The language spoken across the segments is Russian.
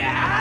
Yeah!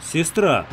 Сестра,